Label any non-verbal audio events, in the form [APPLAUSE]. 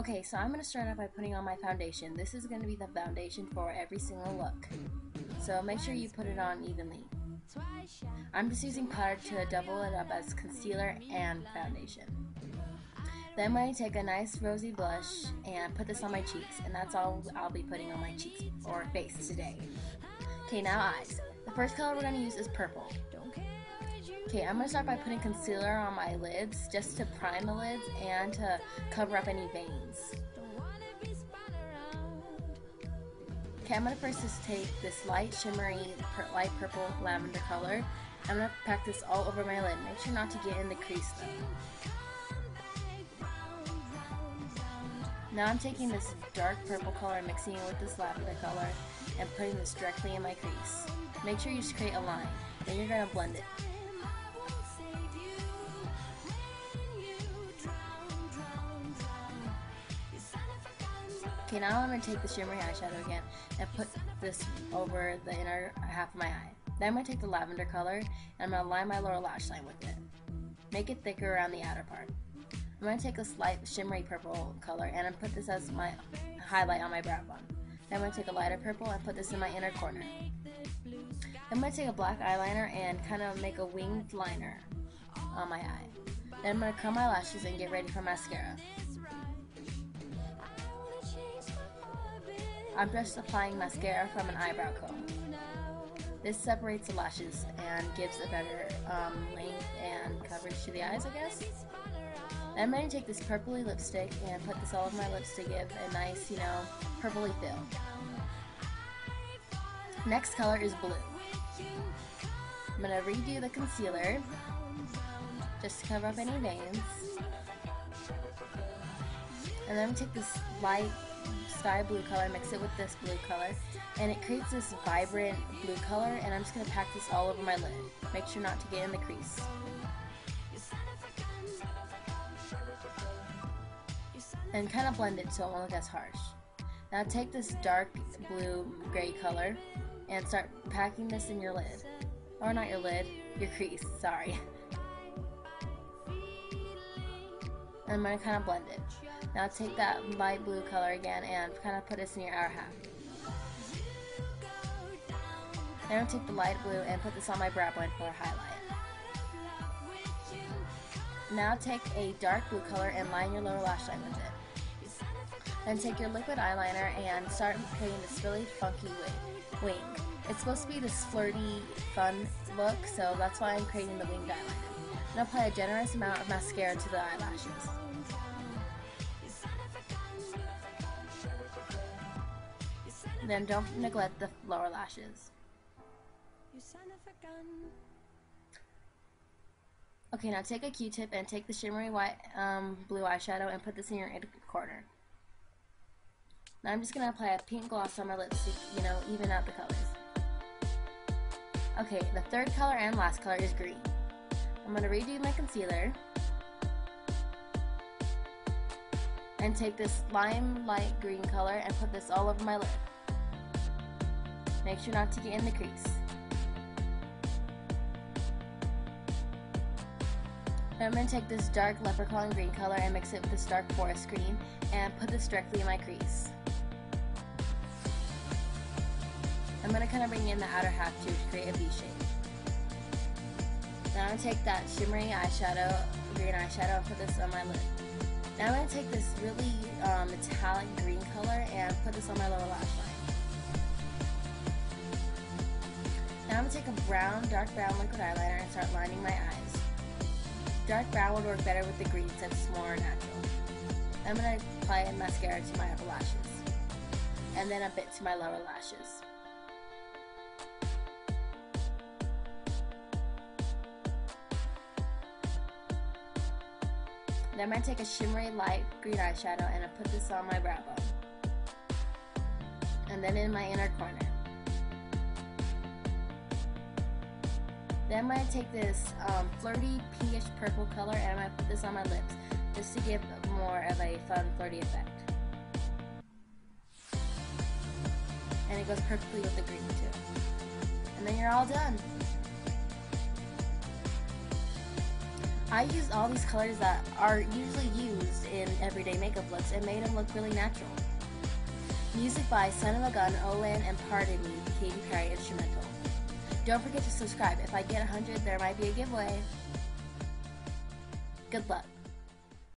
Okay, so I'm going to start off by putting on my foundation. This is going to be the foundation for every single look. So make sure you put it on evenly. I'm just using powder to double it up as concealer and foundation. Then to take a nice rosy blush and put this on my cheeks, and that's all I'll be putting on my cheeks or face today. Okay, now eyes. The first color we're going to use is purple. Okay, I'm to start by putting concealer on my lids just to prime the lids and to cover up any veins. Okay, I'm to first just take this light shimmery light purple lavender color. I'm to pack this all over my lid. Make sure not to get in the crease though. Now I'm taking this dark purple color, mixing it with this lavender color, and putting this directly in my crease. Make sure you just create a line. Then you're to blend it. Okay, now I'm going to take the shimmery eyeshadow again and put this over the inner half of my eye. Then I'm going to take the lavender color and I'm going to line my lower lash line with it. Make it thicker around the outer part. I'm going to take a slight shimmery purple color and I'm put this as my highlight on my brow bone. Then I'm going to take a lighter purple and put this in my inner corner. Then I'm going to take a black eyeliner and kind of make a winged liner on my eye. Then I'm going to curl my lashes and get ready for mascara. I'm just applying mascara from an eyebrow comb. This separates the lashes and gives a better um, length and coverage to the eyes, I guess. Then I'm going to take this purpley lipstick and put this all over my lips to give a nice, you know, purpley feel. Next color is blue. I'm going to redo the concealer just to cover up any veins. And then I'm going to take this light sky blue color, mix it with this blue color, and it creates this vibrant blue color, and I'm just going to pack this all over my lid. Make sure not to get in the crease. And kind of blend it so it won't look as harsh. Now take this dark blue gray color and start packing this in your lid. Or not your lid, your crease, sorry. [LAUGHS] And I'm going to kind of blend it. Now take that light blue color again and kind of put this your outer half. Then I'll take the light blue and put this on my brow bone for a highlight. Now take a dark blue color and line your lower lash line with it. Then take your liquid eyeliner and start creating this really funky wing. It's supposed to be this flirty, fun look, so that's why I'm creating the winged eyeliner. And apply a generous amount of mascara to the eyelashes. Then don't neglect the lower lashes. Okay, now take a Q-tip and take the shimmery white um, blue eyeshadow and put this in your inner corner. Now I'm just going to apply a pink gloss on my lips to, you know, even out the colors. Okay, the third color and last color is green. I'm going to redo my concealer. And take this lime light green color and put this all over my lip. Make sure not to get in the crease. I'm going to take this dark leprechaun green color and mix it with this dark forest green and put this directly in my crease. I'm going to kind of bring in the outer half too to create a V shape. I'm to take that shimmery eyeshadow, green eyeshadow, and put this on my lid. Now I'm to take this really um, metallic green color and put this on my lower lash line. Now I'm to take a brown, dark brown liquid eyeliner and start lining my eyes. Dark brown would work better with the green since it's more natural. I'm to apply mascara to my upper lashes. And then a bit to my lower lashes. Then I'm going to take a shimmery light green eyeshadow and I put this on my brow bone. And then in my inner corner. Then I'm going to take this um, flirty pinkish purple color and I'm going to put this on my lips just to give more of a fun flirty effect. And it goes perfectly with the green too. And then you're all done. I used all these colors that are usually used in everyday makeup looks and made them look really natural. Music by Son of a Gun, Olin, and Pardon Me, Katy Perry instrumental. Don't forget to subscribe. If I get 100, there might be a giveaway. Good luck.